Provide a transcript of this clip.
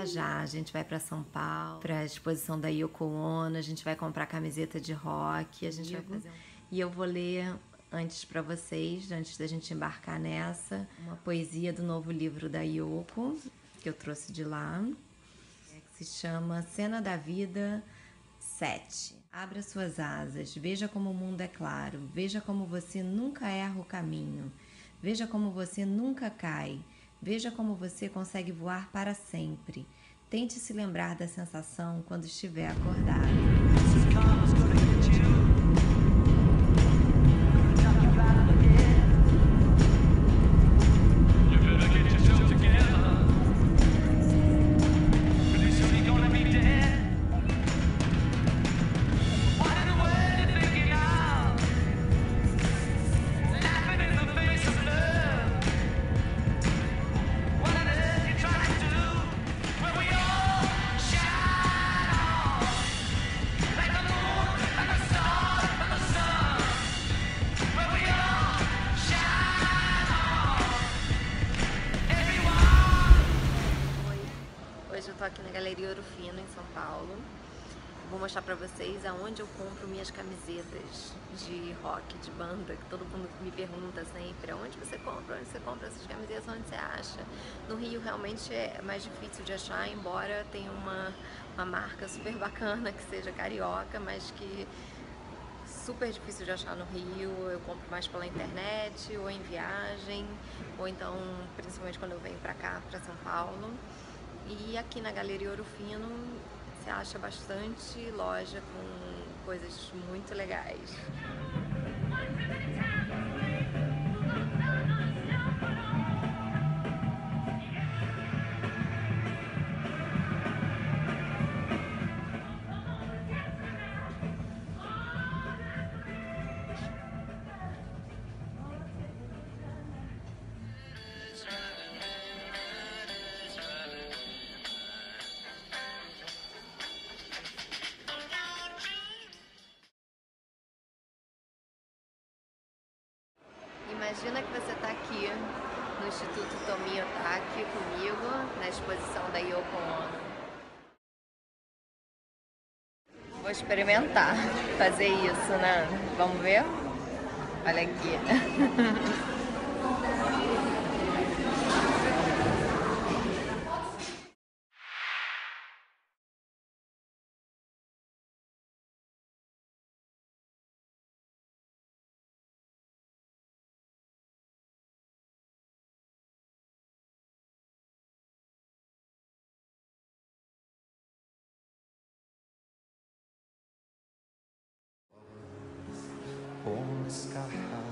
viajar. A gente vai para São Paulo, para a exposição da Yoko Ono, a gente vai comprar camiseta de rock, a gente vai fazer um... E eu vou ler antes para vocês, antes da gente embarcar nessa, uma poesia do novo livro da Yoko, que eu trouxe de lá, que se chama Cena da Vida 7. Abra suas asas, veja como o mundo é claro, veja como você nunca erra o caminho, veja como você nunca cai, veja como você consegue voar para sempre. Tente se lembrar da sensação quando estiver acordado. Galeria Ouro Fino, em São Paulo. Vou mostrar pra vocês aonde eu compro minhas camisetas de rock, de banda, que todo mundo me pergunta sempre, aonde você compra, onde você compra essas camisetas, onde você acha. No Rio realmente é mais difícil de achar, embora tenha uma, uma marca super bacana que seja carioca, mas que super difícil de achar no Rio, eu compro mais pela internet, ou em viagem, ou então, principalmente quando eu venho pra cá, pra São Paulo. E aqui na Galeria Ouro Fino você acha bastante loja com coisas muito legais. Imagina que você está aqui no Instituto Tomi Otaki comigo, na exposição da Yoko Ono. Vou experimentar fazer isso, né? Vamos ver? Olha aqui. sky.